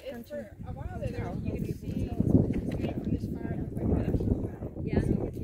it's for a while there, you can see, from this far. Yeah.